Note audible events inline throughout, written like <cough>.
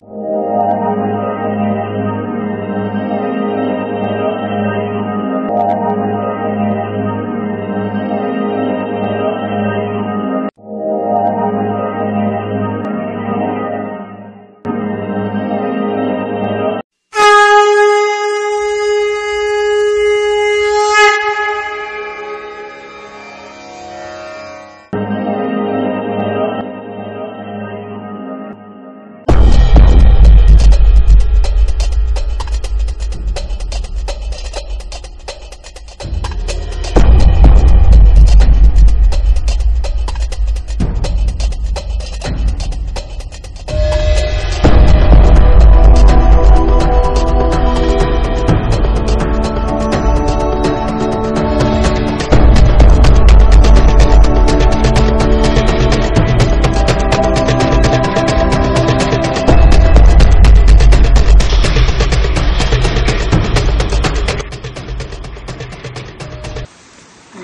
you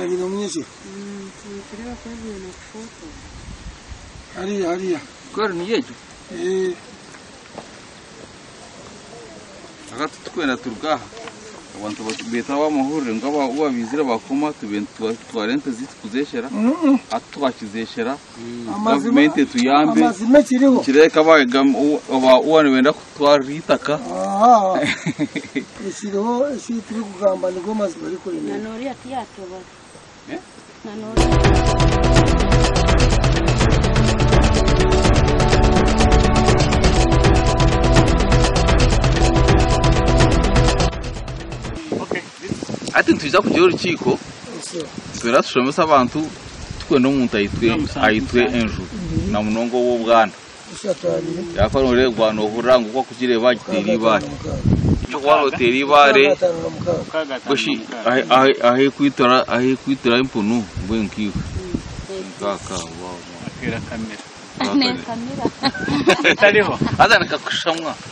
na bino myinshi hariya hariya kweri ni yejo akati twena turugaha abantu beta bamahurire ngo babizira bakoma twarente ziti kuzeshera atwakizeshera gavumenti tuyambe kireka uwani wenda kutwaritaka ikiriho isi turi kugamba ni bwo mazima ari kuremera ನಾನು ati ntujya kujyaho urukiko? Twera dushomesa abantu twe no muntu ayitwe enju. Na munongo wo bwana yakora urego abantu uranga uko kukireba gitera ibati waro teri ware bashi a he ku itara a he ku itara impunu bwen ki ka wow akira kamera akira kamera tariho adana kakushamwa <laughs>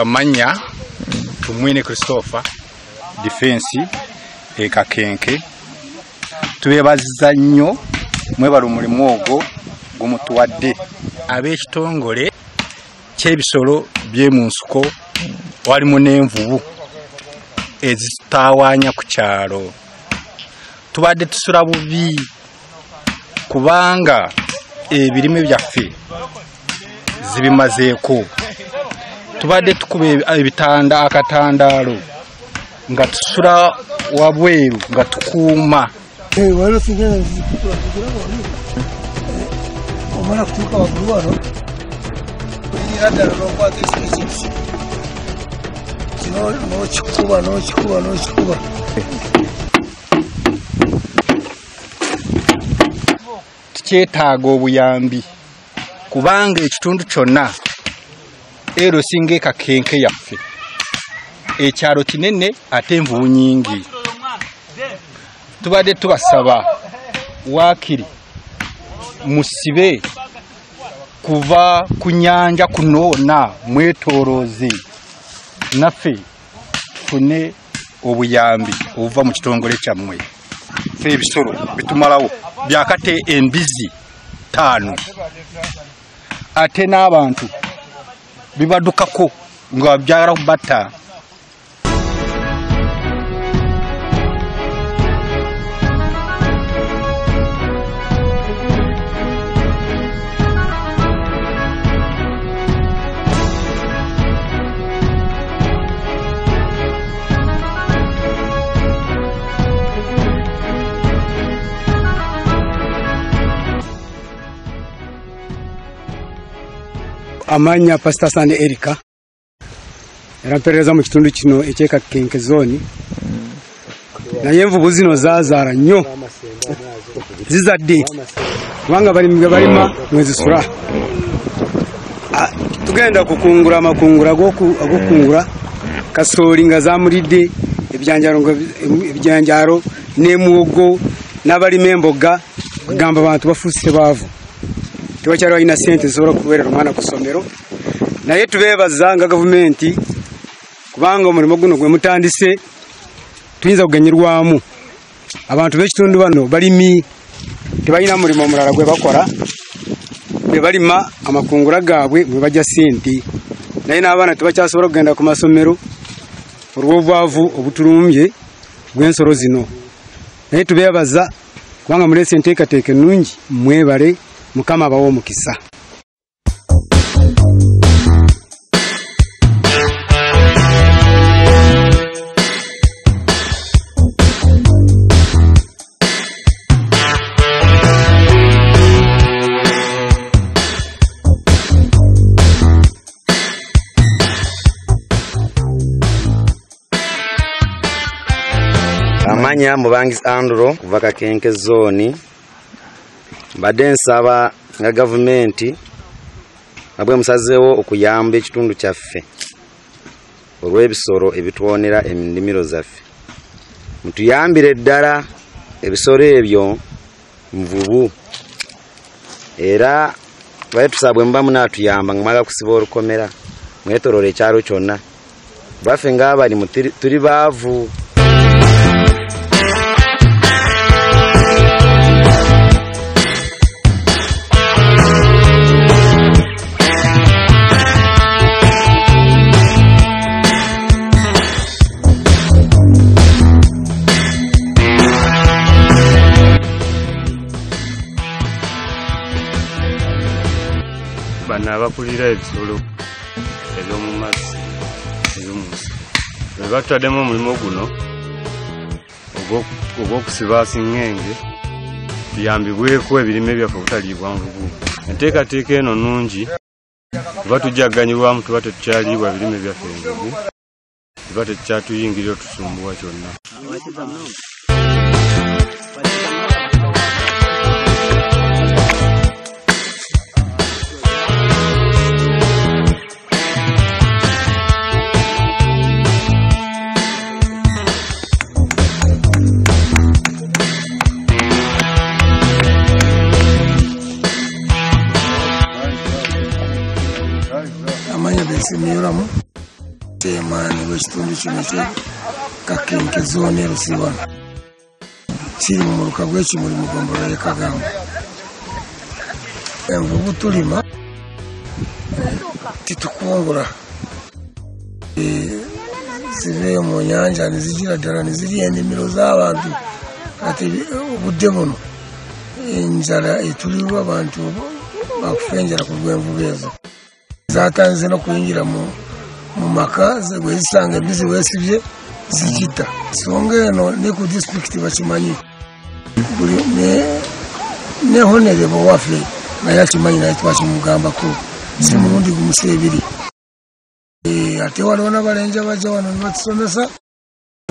amanya tumwine christopher defense ekakenke twebaziza nnyo mwebala omulimu ogwo gumutuwadde ab'ekitongole ky'ebisolo by'emu nsiko walimu n'envubu ezitutawaanya ku kyalo. Tubadde tusula bubi kubanga ebirime byaffe zibimazeeko tubadde tukuba ebi- ebitanda akatandaalo nga tusula wabweru nga tukuuma. Zikugira wano omala kutuuka waggulu wano. Oyingira ddala n'okwata ekiro ekibisi kino n'okikuba n'okikuba n'okikuba. Tukyetaaga obuyambi kubanga ekitundu kyonna ero singa ekakenke yaffe. Ekyalo kinene ate envubu nyingi. Tubadde tubasaba waakiri musibe kuva ku nyanja kunoona mwetoolooze. Naffe tufune obuyambi obuva mu kitongole kyammwe. Ffe ebisolo bitumalawo byakate embizi taano ate n'abantu bibaduka ko ngo babyara bata amanya pasita sane erika. Era mperereza mu kitundu kino ekyekakenke zooni naye envubu zino zazaala nnyo. Zizadde. Kubanga balimi bwe balima mwezisula tugenda kukungula amakungula ag'oku- ag'okungula. Kasooli nga zamulidde ebyanjalo n'emuwogo n'abalima emboga. Bagamba abantu bafuuse baavu tewakyali balina sente zisobola kuweerera omwana ku ssomero. Naye tubeebaza nga gavumenti kubanga omulimu guno gwe mutandise tuyinza kuganyirwamu abantu b'ekitundu bano balimi tebalina mulimu omulala gwe bakola. Be balima amakungula gaabwe mwe bajja sente naye n'abaana tebakyasobola kugenda ku masomero olw'obwavu obutulumbye bw'ensolo zino. Naye tubeebaza kubanga muleese enteekateeka ennungi mwebale mukama abawe omukisa. Amanya mubangisi andro kuva kakenke zooni mbadde nsaba nga gavumenti nga bwe musazeewo okuyamba ekitundu kyaffe olw'ebisolo ebitwonera ennimiro zaffe. Mutuyambire ddala ebisolo ebyo nvubu era baye tusaba bwe muba munaatuyamba nga mwagala kusiba olukomera mwetoloola ekyalo kyonna. Baffe turi- tuli baavu abakulira ebisolo eby'omu mazzi eby'omunsi be batutaddemu omulimu guno ogw'oku- ogw'okusiba singenge tuyambibweko ebirime byaffe obutaliibwa nvubu enteekateeka eno nungi tuba tujjaganyirwamu tuba tetukyaliibwa ebirime byaffe envubu tuba tetukyatuyingirira otusumbuwa kyonna bensimiyolamu temaani w'ekitundu kino kye kakenke zooni erusiba kiri mu muluka gw'ekimuli mugombolo ye kagamba. Envubu tulima titukungula. Eh, zive mu nyanja nizijira ddala nizirya ennimiro z'abantu. Kati obudde buno enjala etulirwa abantu bakufa enjala ku lw'envubu ezo zatanze no kwinjira mu maka zisanga ntiziwesibye zigita songeno ni ku disitirigiti bakimanyi. Neho nerebo wafe na yo akimanyi na yo twakimugamba ko si mu wundi gumusebiri e, ate waliwo n'abalenje bajja wano nibatusomesa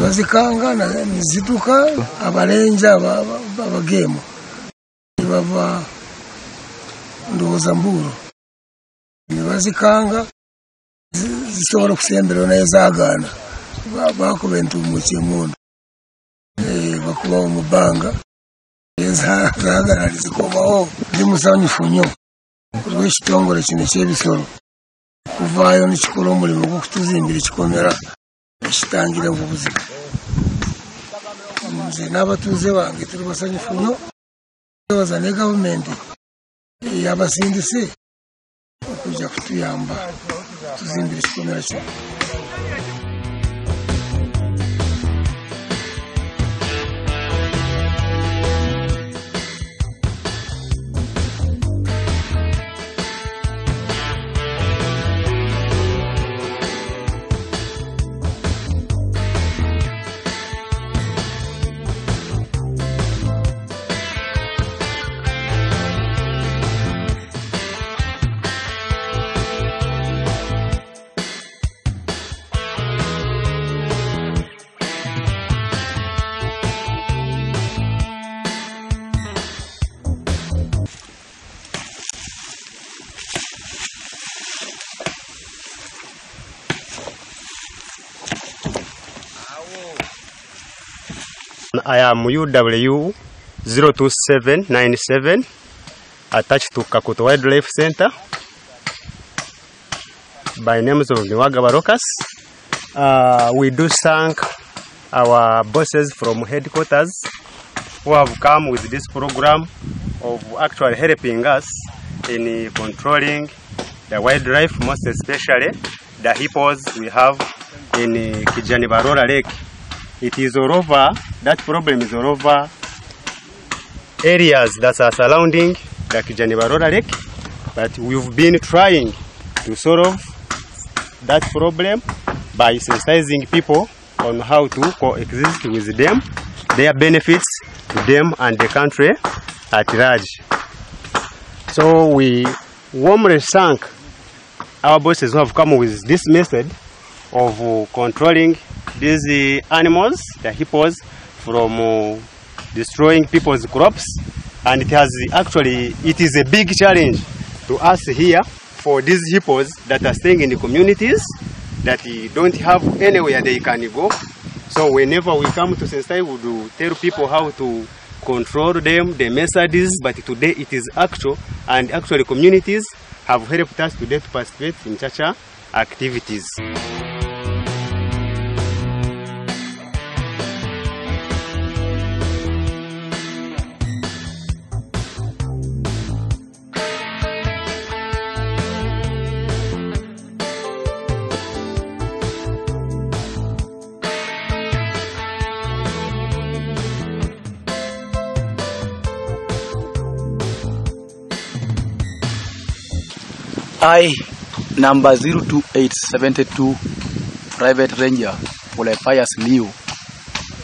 bazikanga nizituka abalenje abagemo nibava ndowooza mburo ne bazikanga zi- zisobola okusemberawo naye zaagaana Ba- bakuba entuumu kyemundu Eh, bakubawo mu bbanga. Zaagaana nezikomawo ndi musanyufu nnyo. Olw'ekitongole kino ekyebisolo. Kuvaayo nekikola omulimu gw'okutuzimbira ekikomera ekitangira obubuzibu nze n'abatuuze bange tuli basanyufu nnyo. Twebaza ne gavumenti yabasindise kuja kutuyamba tuzimbire ikikomera cyose I am UW 02797 attached to Kakuto Wildlife Center by names of Niwaga Barokas. Uh, we do thank our bosses from headquarters who have come with this program of actually helping us in controlling the wildlife, most especially the hippos we have in Kijani Barora Lake. It is all over, that problem is all over areas that are surrounding the Kijani Barora Lake, but we've been trying to solve that problem by sensitizing people on how to coexist with them, their benefits to them and the country at large. So we warmly thank our bosses who have come with this method of controlling these animals, the hippos, from uh, destroying people's crops. And it has actually, it is a big challenge to us here for these hippos that are staying in the communities that don't have anywhere they can go. So whenever we come to Sensei, we do tell people how to control them, the messages, but today it is actual, and actually communities have helped us today to participate in Mm activities. I, number 02872, Private Ranger, Polypius Liu,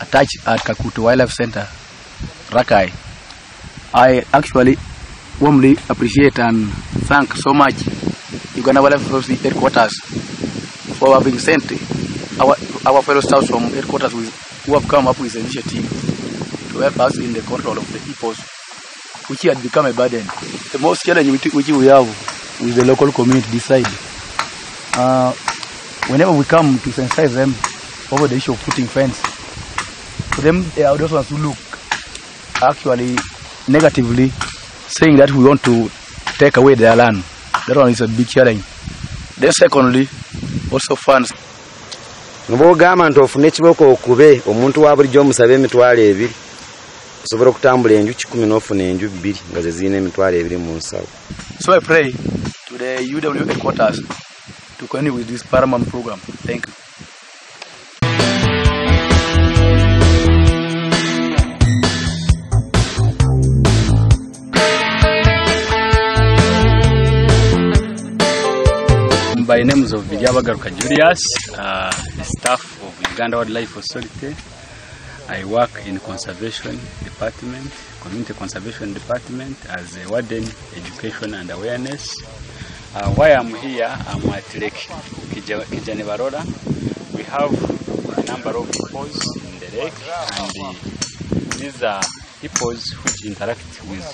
attached at Kakuto Wildlife Center, Rakai. I actually warmly appreciate and thank so much Uganda Wildlife Authority headquarters for having sent our, our fellow staff from headquarters with, who have come up with an initiative to help us in the control of the hippos, which had become a burden. The most challenge which we have with the local community decide. Uh, whenever we come to sensitize them over the issue of putting fence, for them they are those ones who look actually negatively, saying that we want to take away their land. That one is a big challenge. Then secondly, also funds. bwogamba nti ofune ekiboko okube omuntu wa bulijjo omusaba emitwalo ebiri osobola okutambula enju kikumi n'ofuna enju bbiri nga ze zirina emitwalo ebiri mu nsawo So I pray to the UW headquarters to continue with this paramount program. Thank you. By names of Vidyabagaruka Julius, uh, staff of Uganda Wildlife Authority. I work in conservation department, community conservation department as a warden, education and awareness. Uh, why I'm here, I'm at Lake Kija- Kijani Baroda. We have a number of hippos in the lake and uh, these are hippos which interact with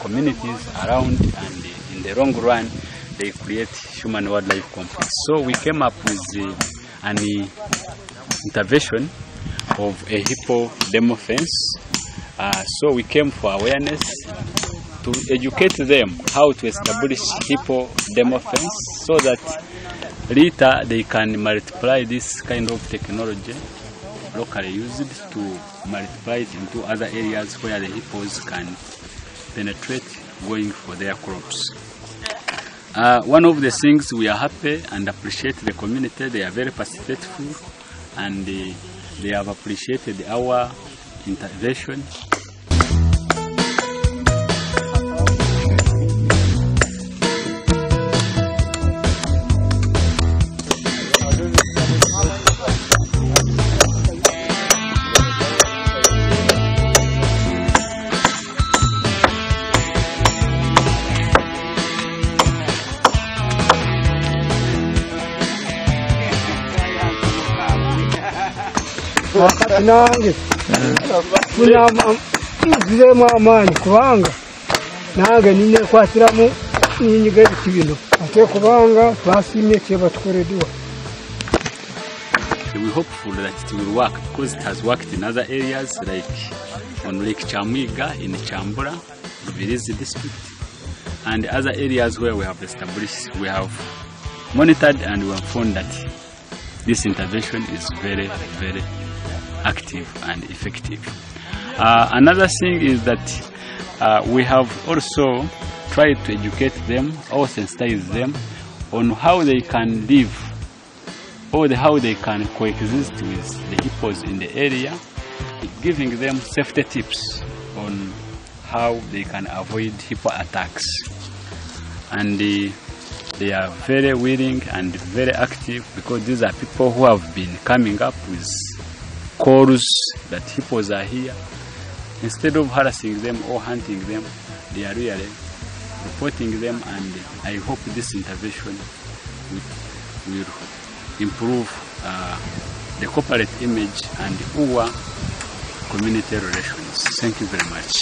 communities around and uh, in the long run they create human wildlife conflicts. So we came up with uh, an uh, intervention of a hippo demo fence. Uh, so we came for awareness to educate them how to establish hippo demo fence so that later they can multiply this kind of technology locally used to multiply it into other areas where the hippos can penetrate going for their crops. Uh, one of the things we are happy and appreciate the community, they are very participatory and uh, they have appreciated our intervention. Nange nziremu amaanyi kubanga nange ninyekwatiramu ninyiga ebiti ate kubanga we hopeful that it will work because it has worked in other areas like on Lake Chamwiga in Chambura, Rubirizi district, and other areas where we have established, we have monitored and we have found that this intervention is very, very active and effective. Uh, another thing is that uh, we have also tried to educate them or sensitize them on how they can live or the, how they can coexist with the hippos in the area, giving them safety tips on how they can avoid hippo attacks. And uh, they are very willing and very active because these are people who have been coming up with calls that hippos are here. Instead of harassing them or hunting them, they are really reporting them and I hope this intervention will, will improve uh, the corporate image and our community relations. Thank you very much.